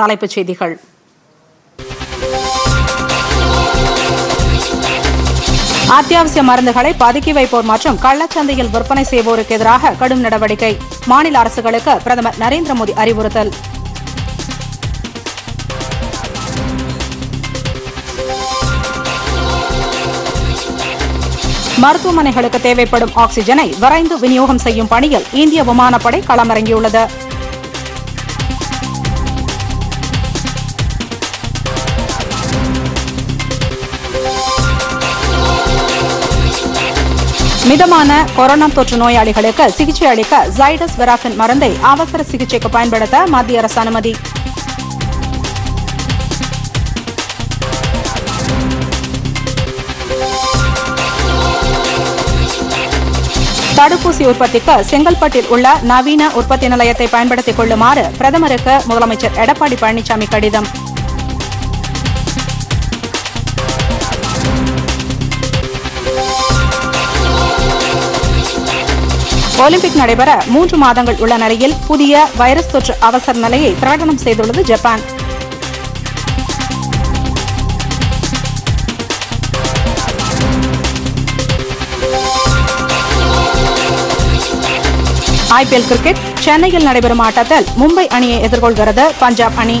தலைப்புச் செய்திகள். அத்தியாவசிய மருந்துகளை பதுக்கி வைப்போர் மற்றும் கள்ளச்சந்தையில் விற்பனை செய்வோருக்கு எதிராக கடும் நடவடிக்கை மாநில அரசுகளுக்கு பிரதமர் நரேந்திர மோடி அறிவுறுத்தல். மருத்துவமனைகளுக்கு தேவைப்படும் ஆக்ஸிஜனை விரைந்து விநியோகம் செய்யும் பணியில் இந்திய விமானப்படை களமிறங்கியுள்ளது. மிதமான கொரோனா தொற்று நோயாளிகளுக்கு சிகிச்சை அளிக்க ஜைடஸ் வெராஃபின் மருந்தை அவசர சிகிச்சைக்கு பயன்படுத்த மத்திய அரசு அனுமதி. தடுப்பூசி உற்பத்திக்கு செங்கல்பட்டில் உள்ள நவீன உற்பத்தி நிலையத்தை பயன்படுத்திக் கொள்ளுமாறு பிரதமருக்கு முதலமைச்சர் எடப்பாடி பழனிசாமி கடிதம். ஒலிம்பிக் நடைபெற மூன்று மாதங்கள் உள்ள நிலையில் புதிய வைரஸ் தொற்று அவசர நிலையை பிரகடனம் செய்துள்ளது ஜப்பான். ஐபிஎல் கிரிக்கெட் சென்னையில் நடைபெறும் ஆட்டத்தில் மும்பை அணியை எதிர்கொள்கிறது பஞ்சாப் அணி.